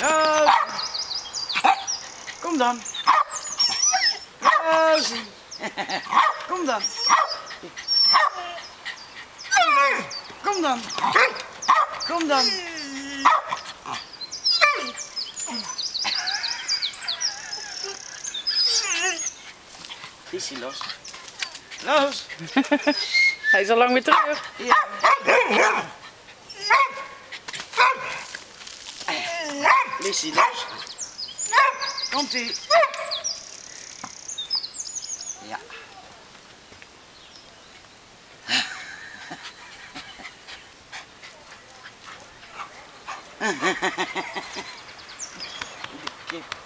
Roos. Kom dan. Kom dan. Kom dan. Kom dan. Is hij los? Roos. Hij is al lang weer terug. Ja. Laissez là.